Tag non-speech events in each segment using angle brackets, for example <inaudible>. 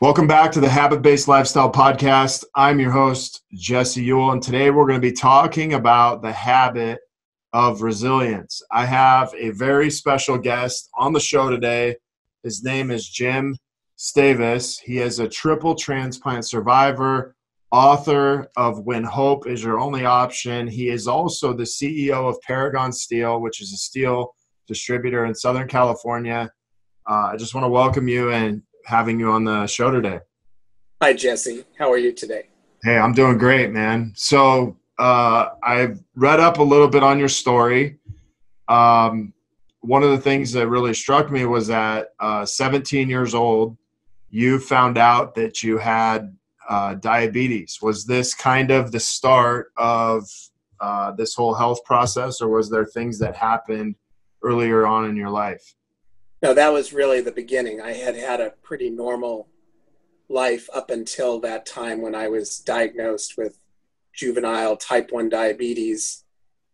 Welcome back to the Habit Based Lifestyle Podcast. I'm your host, Jesse Ewell, and today we're going to be talking about the habit of resilience. I have a very special guest on the show today. His name is Jim Stavis. He is a triple transplant survivor, author of When Hope is Your Only Option. He is also the CEO of Paragon Steel, which is a steel distributor in Southern California. Uh, I just want to welcome you and having you on the show today. Hi, Jesse. How are you today? Hey, I'm doing great, man. So uh, I've read up a little bit on your story. Um, one of the things that really struck me was that uh, 17 years old, you found out that you had uh, diabetes. Was this kind of the start of uh, this whole health process, or was there things that happened earlier on in your life? No, that was really the beginning. I had had a pretty normal life up until that time when I was diagnosed with juvenile type 1 diabetes.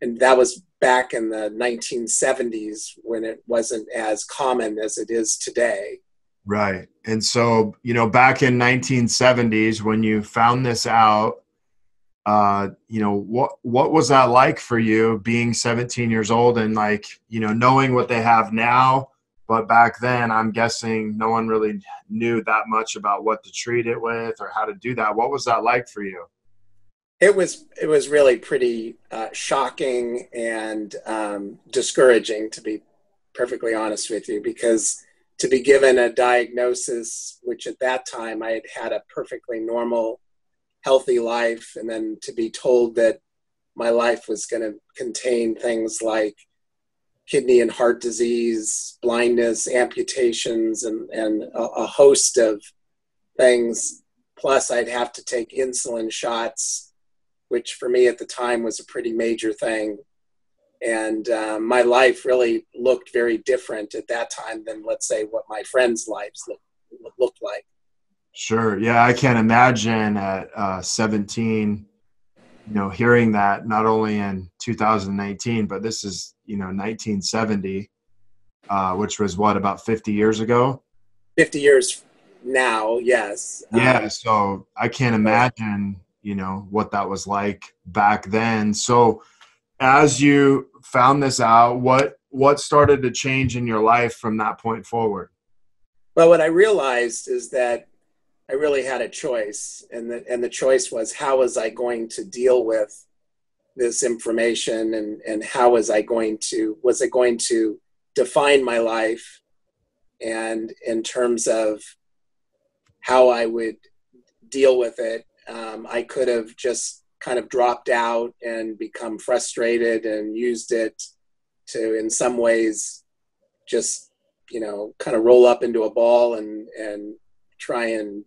And that was back in the 1970s when it wasn't as common as it is today. Right. And so, you know, back in 1970s when you found this out, uh, you know, what what was that like for you being 17 years old and like, you know, knowing what they have now but back then, I'm guessing no one really knew that much about what to treat it with or how to do that. What was that like for you? It was it was really pretty uh, shocking and um, discouraging, to be perfectly honest with you, because to be given a diagnosis, which at that time I had had a perfectly normal, healthy life, and then to be told that my life was going to contain things like kidney and heart disease, blindness, amputations, and, and a, a host of things. Plus, I'd have to take insulin shots, which for me at the time was a pretty major thing. And uh, my life really looked very different at that time than, let's say, what my friends' lives look, looked like. Sure. Yeah, I can't imagine at uh, 17 you know, hearing that not only in 2019, but this is, you know, 1970, uh, which was what, about 50 years ago? 50 years now, yes. Yeah. Um, so I can't imagine, you know, what that was like back then. So as you found this out, what, what started to change in your life from that point forward? Well, what I realized is that I really had a choice, and the and the choice was how was I going to deal with this information, and and how was I going to was it going to define my life, and in terms of how I would deal with it, um, I could have just kind of dropped out and become frustrated and used it to, in some ways, just you know, kind of roll up into a ball and and try and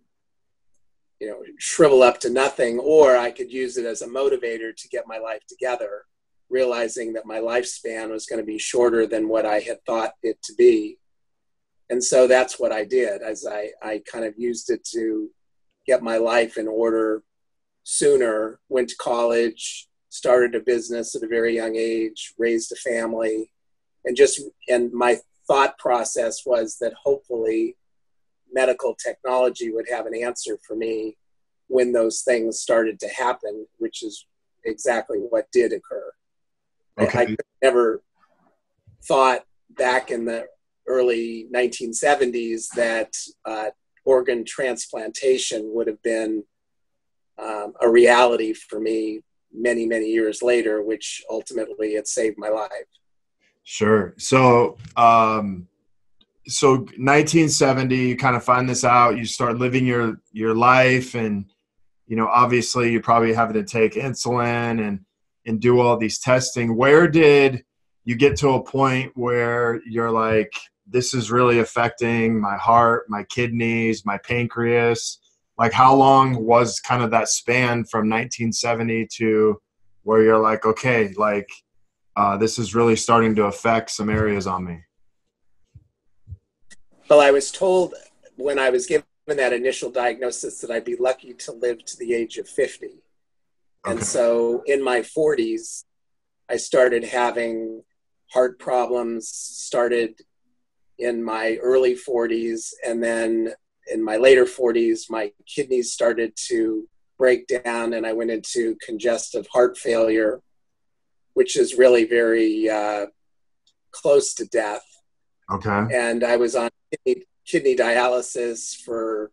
you know shrivel up to nothing or i could use it as a motivator to get my life together realizing that my lifespan was going to be shorter than what i had thought it to be. And so that's what i did as i i kind of used it to get my life in order sooner went to college started a business at a very young age raised a family and just and my thought process was that hopefully medical technology would have an answer for me when those things started to happen, which is exactly what did occur. Okay. I, I never thought back in the early 1970s that uh, organ transplantation would have been um, a reality for me many, many years later, which ultimately it saved my life. Sure. So, um, so 1970 you kind of find this out you start living your your life and you know obviously you're probably having to take insulin and and do all these testing. Where did you get to a point where you're like this is really affecting my heart my kidneys my pancreas like how long was kind of that span from 1970 to where you're like okay like uh, this is really starting to affect some areas on me well, I was told when I was given that initial diagnosis that I'd be lucky to live to the age of 50. Okay. And so in my 40s, I started having heart problems, started in my early 40s, and then in my later 40s, my kidneys started to break down, and I went into congestive heart failure, which is really very uh, close to death. Okay. And I was on kidney, kidney dialysis for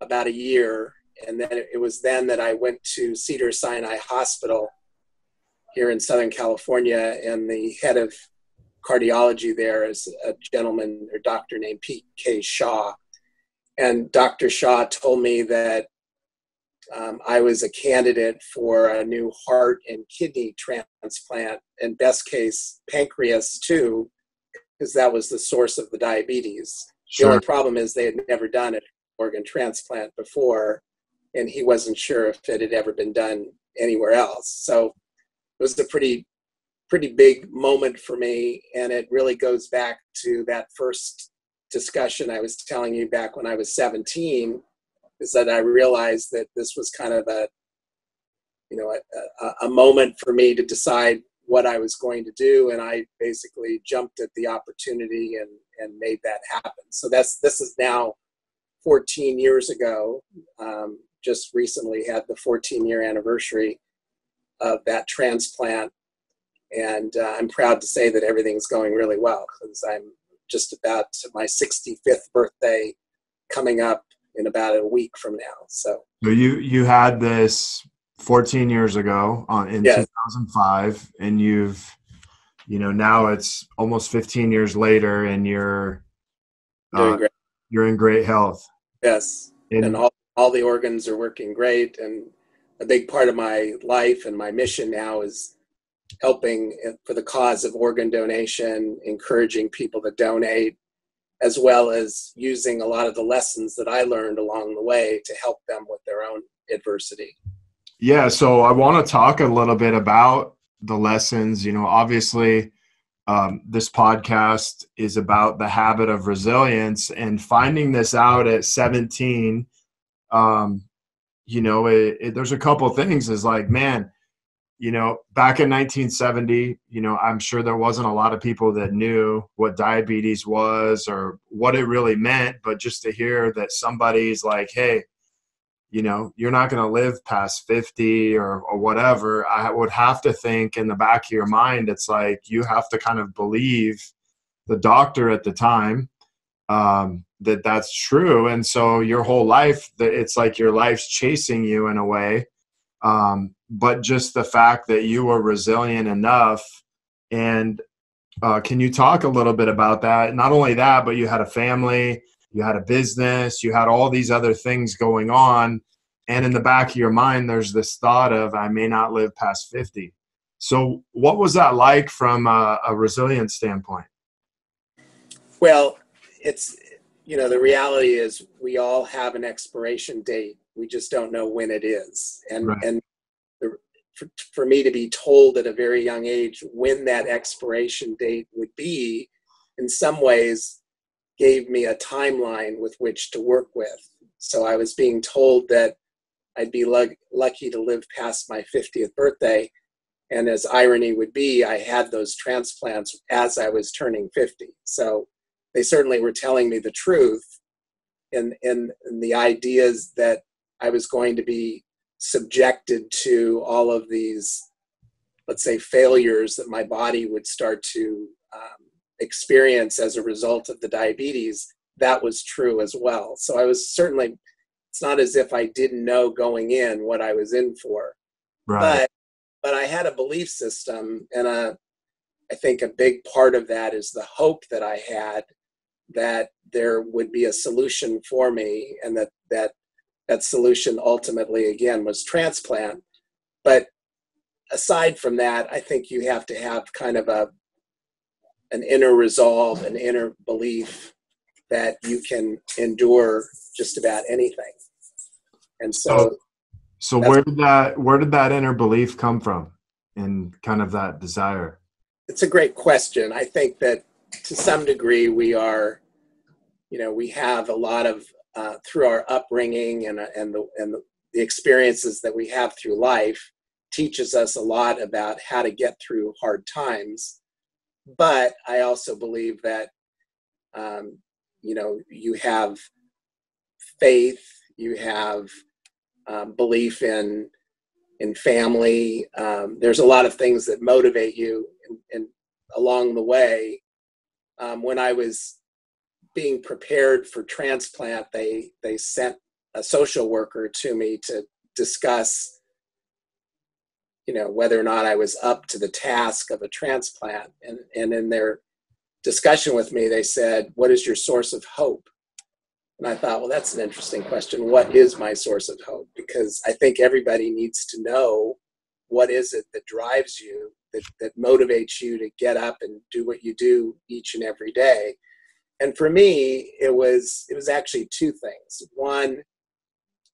about a year, and then it was then that I went to Cedar Sinai Hospital here in Southern California, and the head of cardiology there is a gentleman or doctor named P.K. Shah. And Dr. Shah told me that um, I was a candidate for a new heart and kidney transplant, and best case, pancreas too, because that was the source of the diabetes. Sure. The only problem is they had never done an organ transplant before, and he wasn't sure if it had ever been done anywhere else. So it was a pretty pretty big moment for me and it really goes back to that first discussion i was telling you back when i was 17 is that i realized that this was kind of a you know a, a, moment for me to decide what i was going to do and i basically jumped at the opportunity and and made that happen so that's this is now 14 years ago um, just recently had the 14 year anniversary of that transplant. And uh, I'm proud to say that everything's going really well because I'm just about my 65th birthday coming up in about a week from now. So, so you you had this 14 years ago on in yes. 2005, and you've you know now it's almost 15 years later, and you're uh, you're in great health. Yes, and, and all all the organs are working great, and a big part of my life and my mission now is helping for the cause of organ donation, encouraging people to donate, as well as using a lot of the lessons that I learned along the way to help them with their own adversity. Yeah, so I want to talk a little bit about the lessons. You know, obviously, um, this podcast is about the habit of resilience and finding this out at 17 um, you know, it, it, there's a couple things. Is like, man, you know, back in 1970, you know, I'm sure there wasn't a lot of people that knew what diabetes was or what it really meant. But just to hear that somebody's like, hey, you know, you're not going to live past 50 or, or whatever, I would have to think in the back of your mind, it's like you have to kind of believe the doctor at the time um, that that's true. And so your whole life it's like your life's chasing you in a way. Um, but just the fact that you were resilient enough and uh, can you talk a little bit about that? Not only that but you had a family you had a business you had all these other things going on. And in the back of your mind there's this thought of i may not live past 50 so what was that like from a, a resilience standpoint? Well it's you know the reality is we all have an expiration date. We just don't know when it is. And right. and the, for, for me to be told at a very young age when that expiration date would be in some ways gave me a timeline with which to work with. So i was being told that i'd be lu- lucky to live past my 50th birthday. And as irony would be i had those transplants as i was turning 50 so they certainly were telling me the truth and, and, and the ideas that I was going to be subjected to all of these, let's say, failures that my body would start to um, experience as a result of the diabetes, that was true as well. So I was certainly, it's not as if I didn't know going in what I was in for. Right. But but I had a belief system and a I think a big part of that is the hope that I had that there would be a solution for me and that that that solution ultimately again was transplant but aside from that i think you have to have kind of a an inner resolve an inner belief that you can endure just about anything. And so so, so where did that where did that inner belief come from and kind of that desire? It's a great question. I think that to some degree we are you know we have a lot of uh, through our upbringing and and the and the, the experiences that we have through life teaches us a lot about how to get through hard times but i also believe that um, you know you have faith, you have um, belief in in family. Um, there's a lot of things that motivate you, and, and along the way, um, when I was being prepared for transplant, they they sent a social worker to me to discuss, you know, whether or not I was up to the task of a transplant. And and in their discussion with me, they said, "What is your source of hope?" And I thought, well, that's an interesting question. What is my source of hope? Because I think everybody needs to know what is it that drives you, that, that motivates you to get up and do what you do each and every day. And for me, it was it was actually two things. One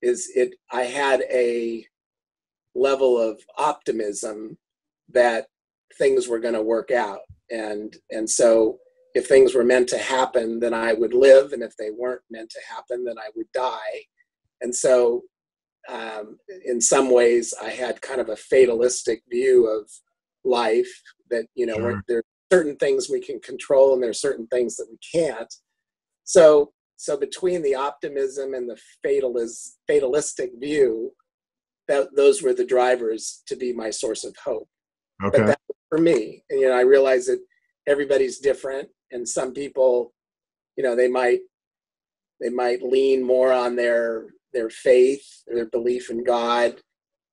is it I had a level of optimism that things were going to work out, and and so if things were meant to happen, then I would live, and if they weren't meant to happen, then I would die. And so, um, in some ways, I had kind of a fatalistic view of life that you know sure. there are certain things we can control, and there are certain things that we can't. So, so between the optimism and the fatalist, fatalistic view, that those were the drivers to be my source of hope. Okay. But that for me, and, you know, I realize that everybody's different and some people you know they might they might lean more on their their faith their belief in god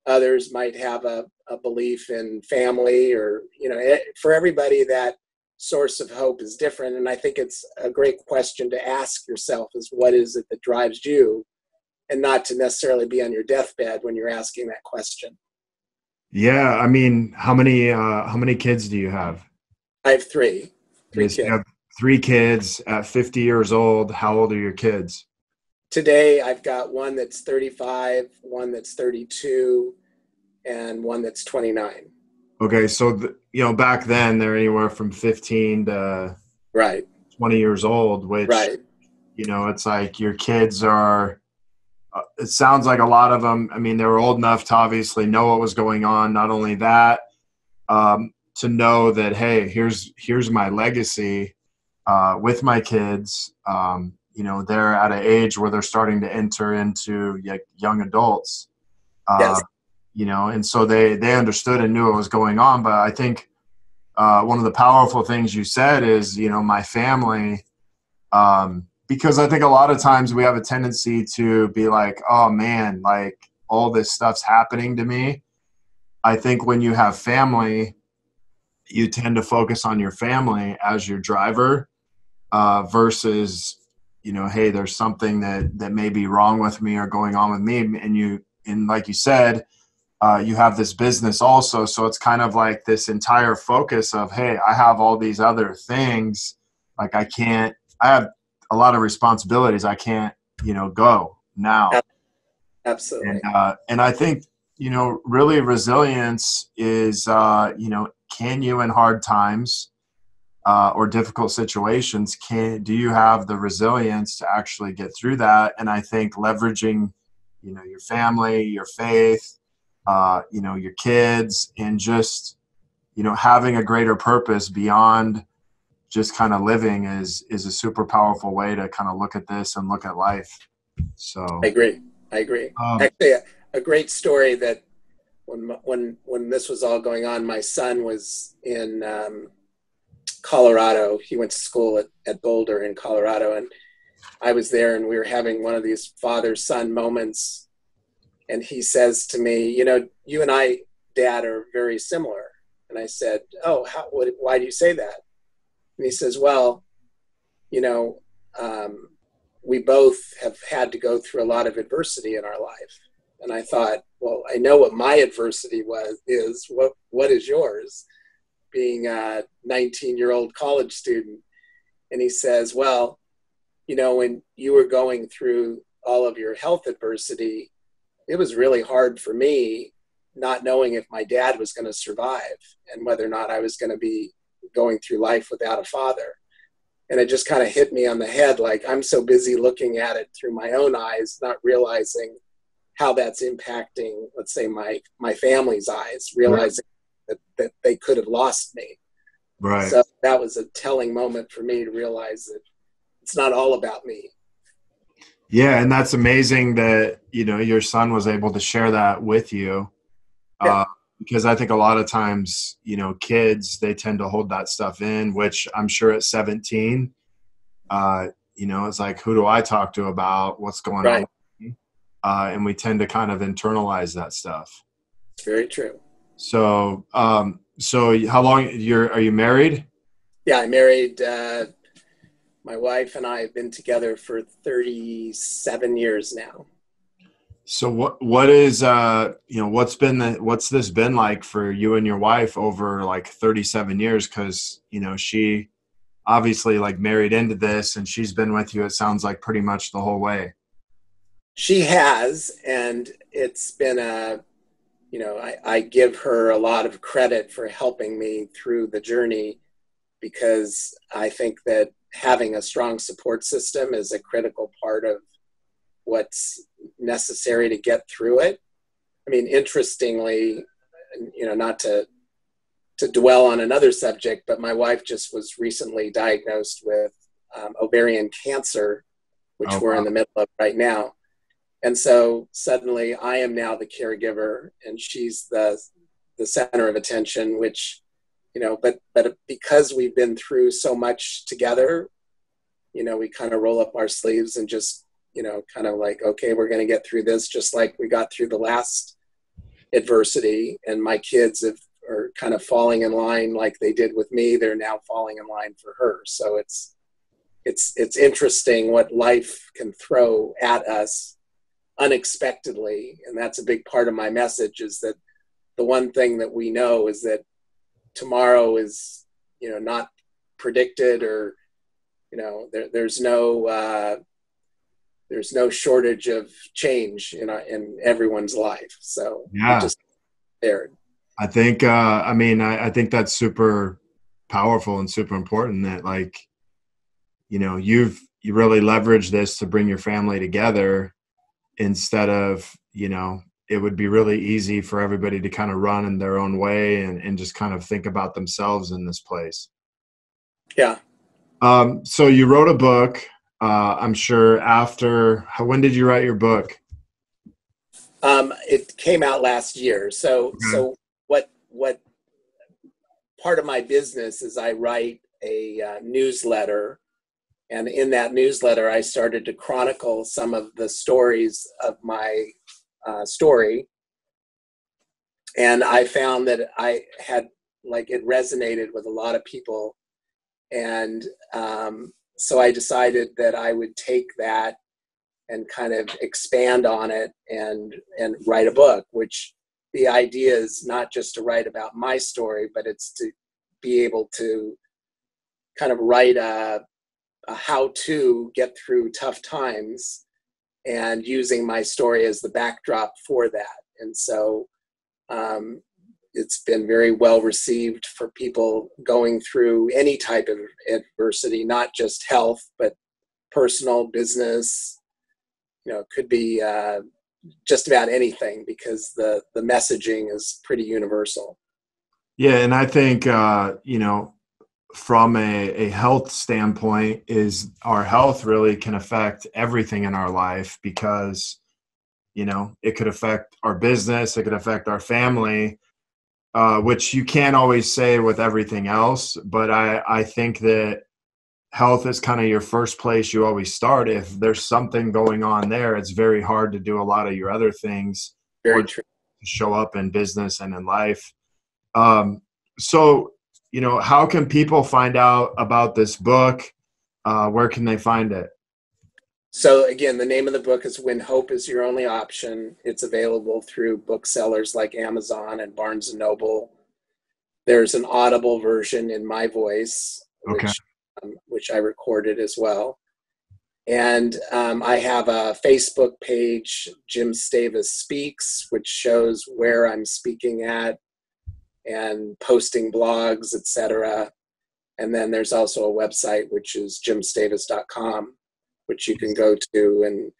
others might have a, a belief in family or you know it, for everybody that source of hope is different and i think it's a great question to ask yourself is what is it that drives you and not to necessarily be on your deathbed when you're asking that question yeah i mean how many uh how many kids do you have I have three. Three yes, kids. three kids at 50 years old. How old are your kids? Today, I've got one that's 35, one that's 32, and one that's 29. Okay, so the, you know back then they're anywhere from 15 to right 20 years old, which right. you know it's like your kids are. Uh, it sounds like a lot of them. I mean, they were old enough to obviously know what was going on. Not only that, um, to know that hey here's here's my legacy uh, with my kids um, you know they're at an age where they're starting to enter into young adults uh, yes. you know and so they they understood and knew what was going on but i think uh, one of the powerful things you said is you know my family um, because i think a lot of times we have a tendency to be like oh man like all this stuff's happening to me. I think when you have family you tend to focus on your family as your driver uh, versus you know hey there's something that that may be wrong with me or going on with me. And you and like you said uh, you have this business also. So it's kind of like this entire focus of hey i have all these other things. Like i can't i have a lot of responsibilities i can't you know go now. Absolutely. And, uh, and i think you know really resilience is uh, you know can you in hard times uh, or difficult situations can do you have the resilience to actually get through that? And i think leveraging you know your family your faith uh, you know your kids and just you know having a greater purpose beyond just kind of living is is a super powerful way to kind of look at this and look at life so i agree i agree um, actually a, a great story that when when when this was all going on, my son was in um, Colorado. He went to school at, at Boulder in Colorado, and I was there, and we were having one of these father son moments. And he says to me, "You know, you and I, Dad, are very similar." And I said, "Oh, how, what, why do you say that?" And he says, "Well, you know, um, we both have had to go through a lot of adversity in our life." And I thought, well, I know what my adversity was is. What what is yours? Being a 19 year old college student, and he says, well, you know, when you were going through all of your health adversity, it was really hard for me not knowing if my dad was going to survive and whether or not I was going to be going through life without a father. And it just kind of hit me on the head like I'm so busy looking at it through my own eyes, not realizing how that's impacting, let's say, my my family's eyes, realizing right. that, that they could have lost me. Right. So that was a telling moment for me to realize that it's not all about me. Yeah, and that's amazing that you know your son was able to share that with you. Yeah. Uh, because I think a lot of times, you know, kids they tend to hold that stuff in, which I'm sure at 17, uh, you know, it's like, who do I talk to about what's going right. on? Uh, and we tend to kind of internalize that stuff. It's very true. So, um, so how long you're are you married? Yeah, I married. Uh, my wife and I have been together for 37 years now. So what what is uh you know what's been the what's this been like for you and your wife over like 37 years cuz you know she obviously like married into this and she's been with you it sounds like pretty much the whole way. She has and it's been a you know I, I give her a lot of credit for helping me through the journey because I think that having a strong support system is a critical part of what's necessary to get through it. I mean, interestingly, you know, not to to dwell on another subject, but my wife just was recently diagnosed with um, ovarian cancer, which oh, we're wow. in the middle of right now. And so suddenly I am now the caregiver and she's the the center of attention, which, you know, but but because we've been through so much together, you know, we kind of roll up our sleeves and just you know, kind of like, okay, we're going to get through this just like we got through the last adversity. And my kids have, are kind of falling in line like they did with me. They're now falling in line for her. So it's, it's, it's interesting what life can throw at us unexpectedly. And that's a big part of my message is that the one thing that we know is that tomorrow is, you know, not predicted or, you know, there, there's no, uh, there's no shortage of change in in everyone's life. So yeah, just there. I think. Uh, I mean, I, I think that's super powerful and super important. That like, you know, you've you really leverage this to bring your family together instead of you know it would be really easy for everybody to kind of run in their own way and, and just kind of think about themselves in this place. Yeah. Um, so you wrote a book uh, I'm sure after when did you write your book? Um, it came out last year. So okay. so what what part of my business is I write a uh, newsletter, and in that newsletter I started to chronicle some of the stories of my uh, story, and I found that I had like it resonated with a lot of people, and um, so I decided that I would take that and kind of expand on it and and write a book which the idea is not just to write about my story but it's to be able to kind of write a, a how to get through tough times and using my story as the backdrop for that. And so um, it's been very well received for people going through any type of adversity, not just health, but personal, business. You know, it could be uh, just about anything because the the messaging is pretty universal. Yeah, and I think uh, you know, from a, a health standpoint, is our health really can affect everything in our life because you know it could affect our business, it could affect our family uh, which you can't always say with everything else. But I, I think that health is kind of your first place you always start. If there's something going on there, it's very hard to do a lot of your other things. Very true. show up in business and in life. Um, so, you know, how can people find out about this book? Uh, where can they find it? So again, the name of the book is When Hope is Your Only Option. It's available through booksellers like Amazon and Barnes and Noble. There's an audible version in my voice, okay. which, um, which I recorded as well. And um, I have a Facebook page, Jim Stavis Speaks, which shows where I'm speaking at and posting blogs, etc. And then there's also a website, which is jimstavis.com which you can go to. And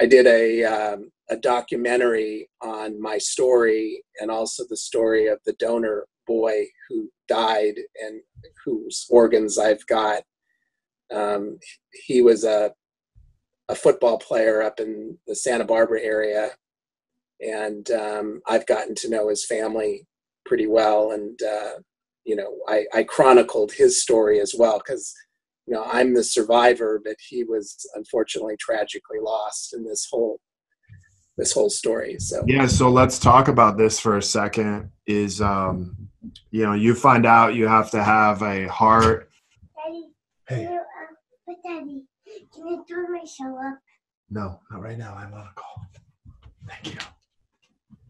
I did a, um, a documentary on my story and also the story of the donor boy who died and whose organs I've got. Um, he was a, a football player up in the Santa Barbara area, and um, I've gotten to know his family pretty well. And uh, you know, I, I chronicled his story as well because you know I'm the survivor, but he was unfortunately tragically lost in this whole this whole story. So yeah, so let's talk about this for a second. Is um, you know, you find out you have to have a heart. Daddy, hey. You, uh, Daddy, can you turn my show up? No, not right now. I'm on a call. Thank you.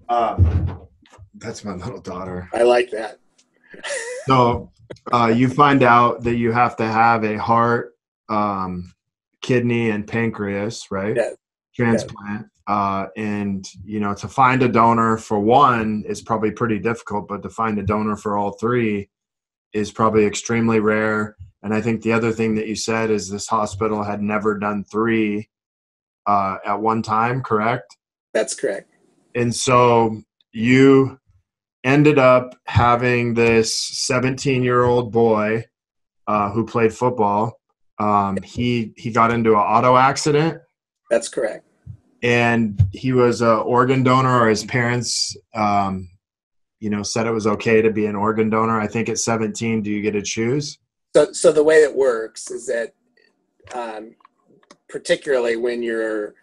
Um, that's my little daughter. I like that. so, uh, you find out that you have to have a heart, um, kidney, and pancreas, right? Yeah. Transplant. Uh, and you know, to find a donor for one is probably pretty difficult, but to find a donor for all three is probably extremely rare. And I think the other thing that you said is this hospital had never done three uh, at one time, correct? That's correct. And so you ended up having this 17 year old boy uh, who played football. Um, he he got into an auto accident. That's correct and he was an organ donor or his parents um, you know said it was okay to be an organ donor i think at 17 do you get to choose so so the way it works is that um, particularly when you're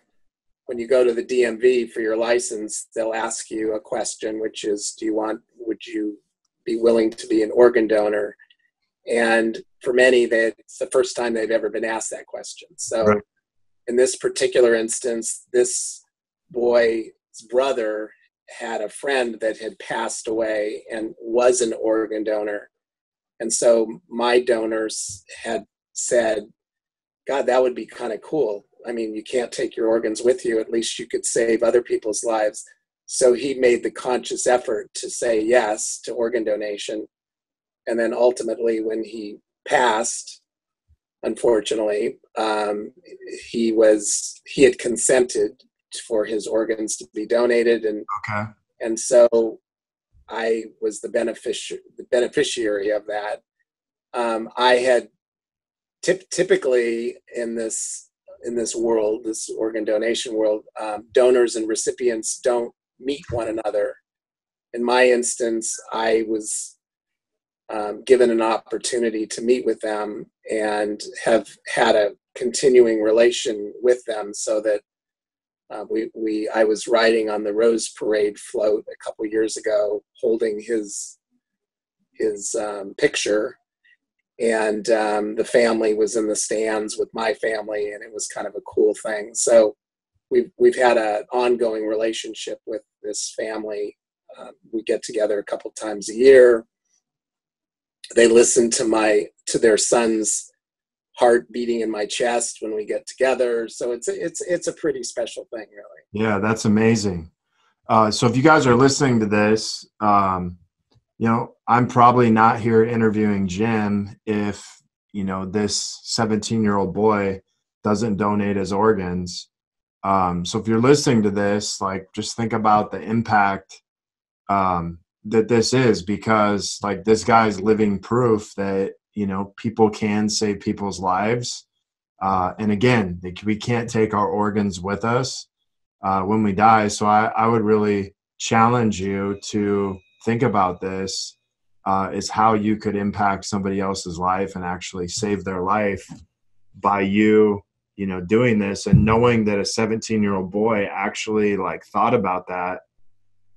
when you go to the dmv for your license they'll ask you a question which is do you want would you be willing to be an organ donor and for many that's the first time they've ever been asked that question so right in this particular instance, this boy's brother had a friend that had passed away and was an organ donor. And so my donors had said, God, that would be kind of cool. I mean, you can't take your organs with you. At least you could save other people's lives. So he made the conscious effort to say yes to organ donation. And then ultimately, when he passed, unfortunately. Um, he was he had consented for his organs to be donated, and okay. and so I was the beneficiary the beneficiary of that. Um, I had tip, typically in this in this world, this organ donation world, um, donors and recipients don't meet one another. In my instance, I was um, given an opportunity to meet with them and have had a continuing relation with them so that uh, we, we I was riding on the Rose Parade float a couple years ago holding his his um, picture and um, the family was in the stands with my family and it was kind of a cool thing. So we've we've had an ongoing relationship with this family. Uh, we get together a couple times a year. They listen to my to their son's heart beating in my chest when we get together. So it's a, it's it's a pretty special thing really. Yeah that's amazing. Uh, so if you guys are listening to this um, you know i'm probably not here interviewing jim if you know this 17 year old boy doesn't donate his organs. Um, so if you're listening to this like just think about the impact um, that this is because like this guy's living proof that you know people can save people's lives. Uh, and again we can't take our organs with us uh, when we die. So I, I would really challenge you to think about this uh, is how you could impact somebody else's life and actually save their life by you you know doing this and knowing that a 17 year old boy actually like thought about that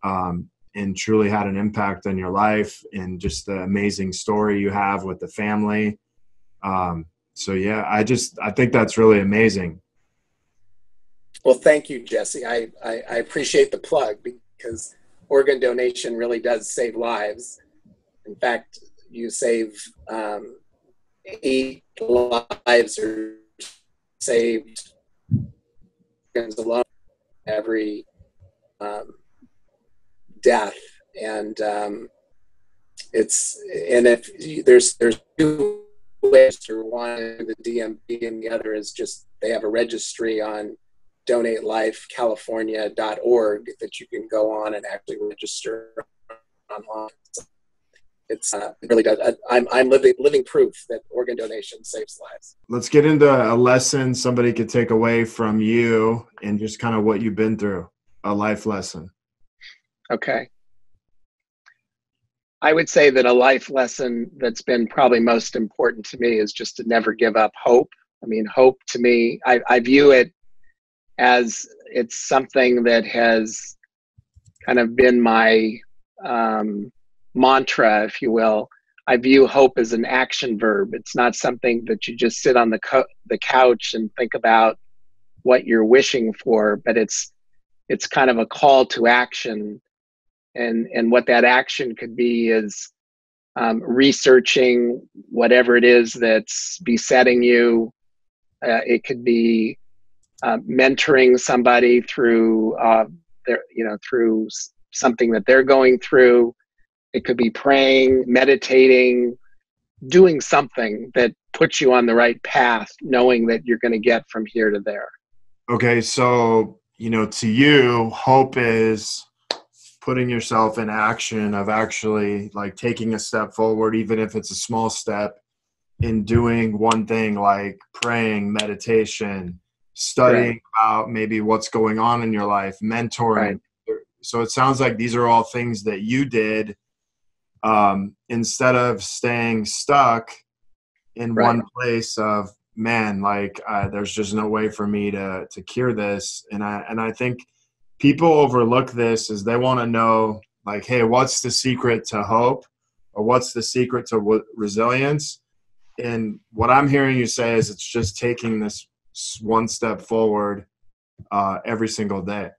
um, and truly had an impact on your life and just the amazing story you have with the family. Um, so yeah, I just I think that's really amazing. Well, thank you, Jesse. I, I, I appreciate the plug because organ donation really does save lives. In fact, you save um, eight lives or saved alone every um, death and um, it's and if there's there's two ways to one the DMV and the other is just they have a registry on donatelifecalifornia.org that you can go on and actually register online. it's uh, it really does. I, I'm I'm living living proof that organ donation saves lives. Let's get into a lesson somebody could take away from you and just kind of what you've been through, a life lesson. Okay. I would say that a life lesson that's been probably most important to me is just to never give up hope. I mean, hope to me, I, I view it as it's something that has kind of been my um, mantra, if you will. I view hope as an action verb. It's not something that you just sit on the co- the couch and think about what you're wishing for, but it's it's kind of a call to action and and what that action could be is um, researching whatever it is that's besetting you. Uh, it could be uh, mentoring somebody through uh, their, you know, through something that they're going through. It could be praying, meditating, doing something that puts you on the right path, knowing that you're going to get from here to there. Okay, so you know, to you, hope is putting yourself in action of actually like taking a step forward even if it's a small step in doing one thing like praying meditation studying right. about maybe what's going on in your life mentoring right. so it sounds like these are all things that you did um, instead of staying stuck in right. one place of man like uh, there's just no way for me to to cure this and i and i think people overlook this is they want to know like hey what's the secret to hope or what's the secret to w- resilience and what i'm hearing you say is it's just taking this one step forward uh, every single day.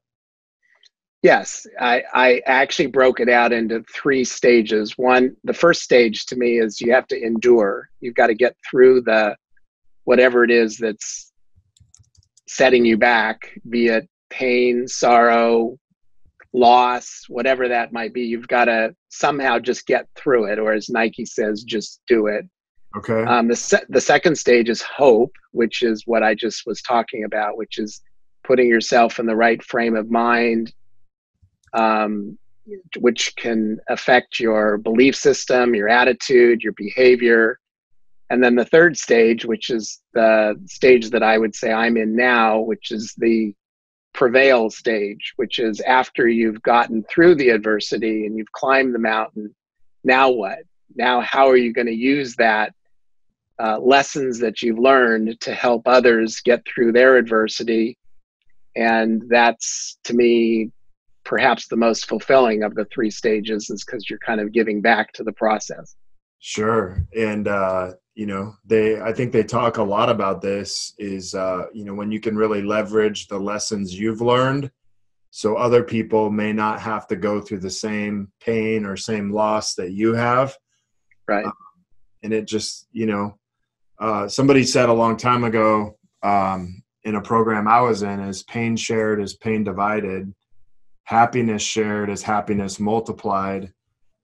Yes I, I actually broke it out into three stages. One the first stage to me is you have to endure. You've got to get through the whatever it is that's setting you back be it pain, sorrow, loss, whatever that might be, you've got to somehow just get through it, or as Nike says, just do it. Okay. Um, the se- the second stage is hope, which is what I just was talking about, which is putting yourself in the right frame of mind, um, which can affect your belief system, your attitude, your behavior. And then the third stage, which is the stage that I would say I'm in now, which is the prevail stage, which is after you've gotten through the adversity and you've climbed the mountain. Now what? Now, how are you going to use that uh, lessons that you've learned to help others get through their adversity? And that's to me perhaps the most fulfilling of the three stages is because you're kind of giving back to the process. Sure. And uh, you know they i think they talk a lot about this is uh, you know when you can really leverage the lessons you've learned so other people may not have to go through the same pain or same loss that you have right um, and it just you know uh, somebody said a long time ago um, in a program i was in is pain shared is pain divided happiness shared is happiness multiplied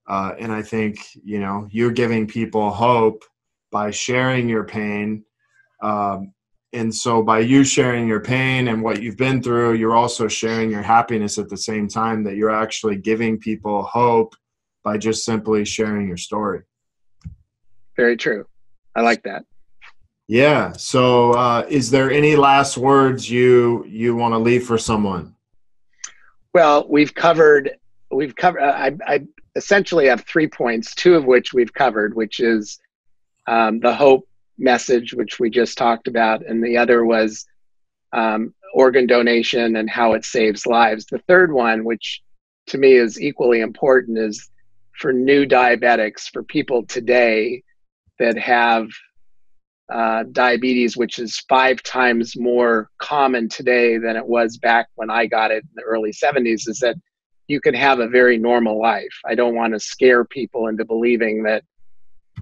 uh, and i think you know you're giving people hope by sharing your pain. Um, and so, by you sharing your pain and what you've been through, you're also sharing your happiness at the same time that you're actually giving people hope by just simply sharing your story. Very true. I like that. Yeah. So, uh, is there any last words you you want to leave for someone? Well, we've covered. We've covered. I, I essentially have three points, two of which we've covered, which is um, the hope message, which we just talked about, and the other was um, organ donation and how it saves lives. The third one, which to me is equally important, is for new diabetics, for people today that have uh, diabetes, which is five times more common today than it was back when I got it in the early 70s, is that you can have a very normal life. I don't want to scare people into believing that,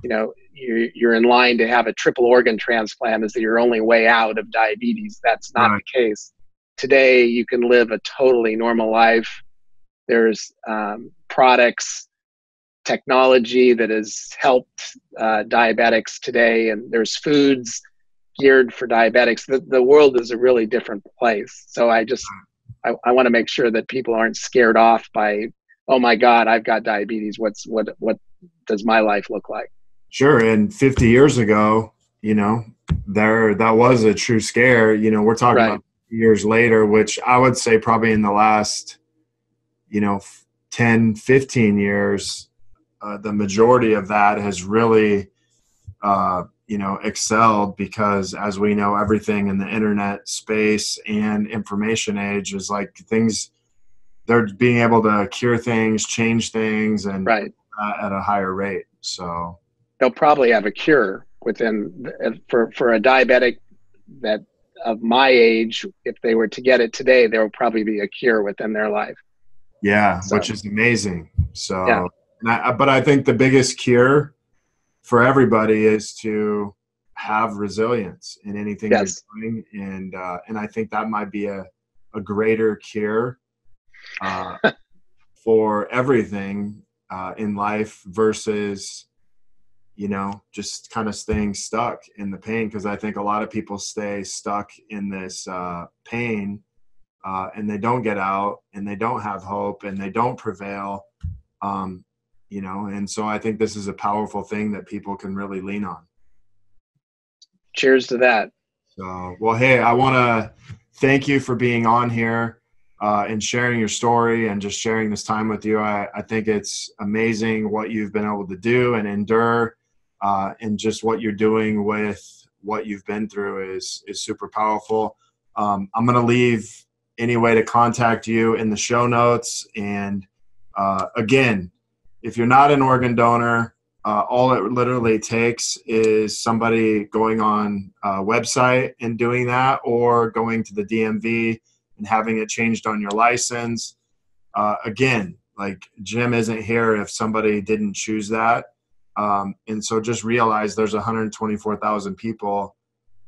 you know, you're, you're in line to have a triple organ transplant is your only way out of diabetes. That's not right. the case. Today, you can live a totally normal life. There's um, products, technology that has helped uh, diabetics today, and there's foods geared for diabetics. The, the world is a really different place. So I just I, I want to make sure that people aren't scared off by oh my God, I've got diabetes. What's what what does my life look like? Sure. And 50 years ago, you know, there that was a true scare. You know, we're talking Right. about years later, which I would say probably in the last, you know, 10, 15 years, uh, the majority of that has really, uh, you know, excelled because as we know, everything in the internet space and information age is like things, they're being able to cure things, change things, and Right. uh, at a higher rate. So, They'll probably have a cure within for for a diabetic that of my age. If they were to get it today, there will probably be a cure within their life. Yeah, So- which is amazing. So, Yeah. And I, but I think the biggest cure for everybody is to have resilience in anything Yes. you're doing, and uh, and I think that might be a a greater cure uh, <laughs> for everything uh, in life versus you know just kind of staying stuck in the pain. Because I think a lot of people stay stuck in this uh, pain uh, and they don't get out and they don't have hope and they don't prevail. Um, you know? And so i think this is a powerful thing that people can really lean on. Cheers to that. so well hey i want to thank you for being on here uh, and sharing your story and just sharing this time with you. I, I think it's amazing what you've been able to do and endure uh, and just what you're doing with what you've been through is is super powerful. Um, i'm going to leave any way to contact you in the show notes. And uh, again if you're not an organ donor uh, all it literally takes is somebody going on a website and doing that or going to the dmv and having it changed on your license uh, again like jim isn't here if somebody didn't choose that um, and so just realize there's 124000 people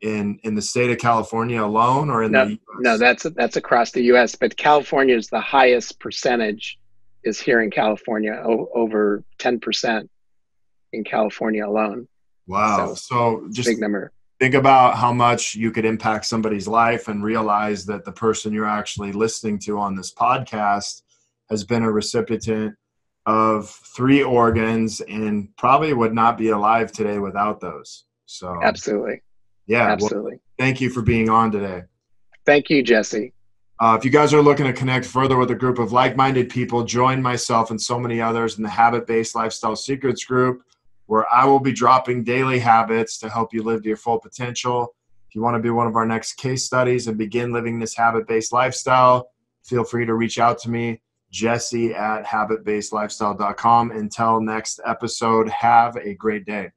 in in the state of california alone or in No, the US? no, that's that's across the U.S. But California is the highest percentage is here in California, o- over ten percent in California alone. wow So, so just Big number. think about how much you could impact somebody's life and realize that the person you're actually listening to on this podcast has been a recipient of three organs and probably would not be alive today without those. So, Absolutely, yeah, well, absolutely. thank you for being on today. Thank you, Jesse. Uh, if you guys are looking to connect further with a group of like minded people, join myself and so many others in the Habit Based Lifestyle Secrets group, where I will be dropping daily habits to help you live to your full potential. If you want to be one of our next case studies and begin living this habit based lifestyle, feel free to reach out to me, jesse at habitbasedlifestyle.com. Until next episode, have a great day.